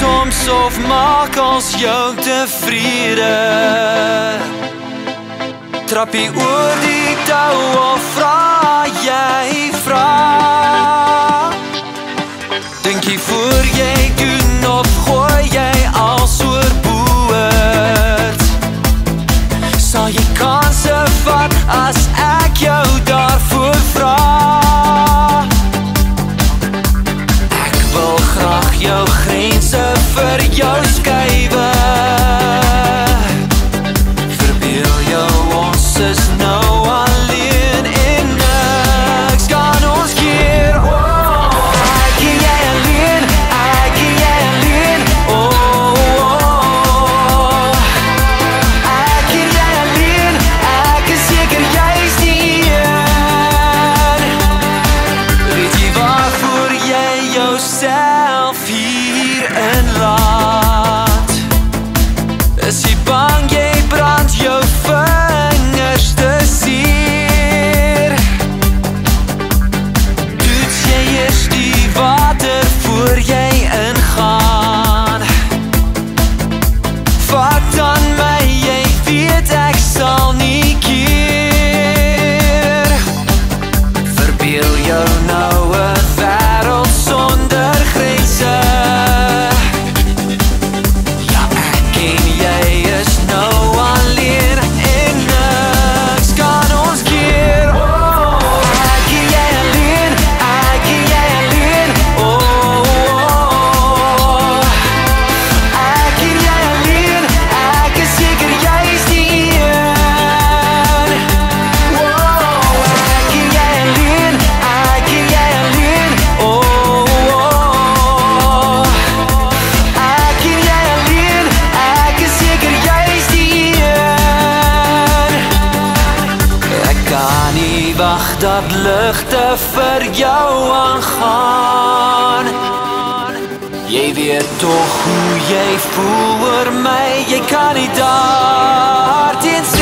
soms of maak ons jou tevrede? Trap jy oor die tou of vra vir jou skuiwe. Verbeel jou ons is nou alleen en niks kan ons keer. Oh, ek en jy alleen, ek en jy alleen. Oh, oh. ek en jy alleen, ek is seker jy's die een. Weet jy waarvoor jy jouself hier inlaat? Verbeel jou wag dat ligte vir jou aangaan. Jy weet tog hoe jy voel oor my, jy kan nie daar teen stry.